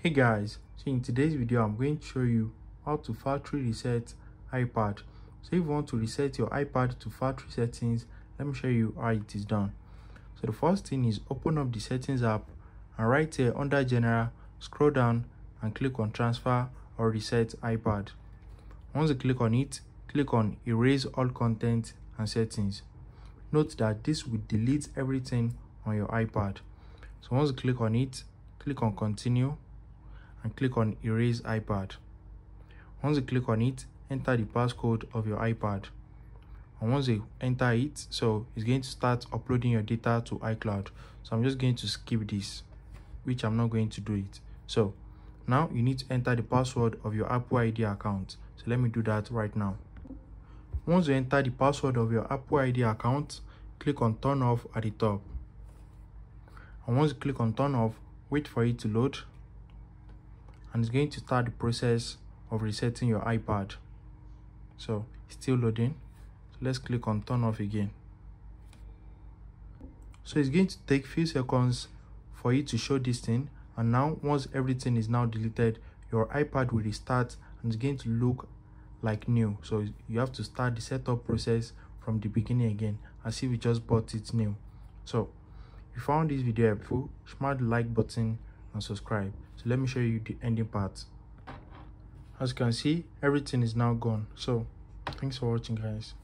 hey guys so in today's video i'm going to show you how to factory reset ipad. So if you want to reset your ipad to factory settings let me show you how it is done. So the first thing is open up the settings app and right here under general scroll down and click on transfer or reset ipad. Once you click on it click on erase all content and settings. Note that this will delete everything on your ipad. So once you click on it click on continue and click on erase ipad. Once you click on it enter the passcode of your ipad. And once you enter it so it's going to start uploading your data to icloud. So i'm just going to skip this which i'm not going to do it. So now you need to enter the password of your apple id account. So let me do that right now. Once you enter the password of your apple id account click on turn off at the top. And once you click on turn off wait for it to load and it's going to start the process of resetting your ipad. So still loading. So let's click on turn off again. So it's going to take few seconds for it to show this thing. And now once everything is now deleted your ipad will restart and it's going to look like new. So you have to start the setup process from the beginning again as if you just bought it new. So if you found this video helpful smash the like button and subscribe. So let me show you the ending part. As you can see everything is now gone. So thanks for watching guys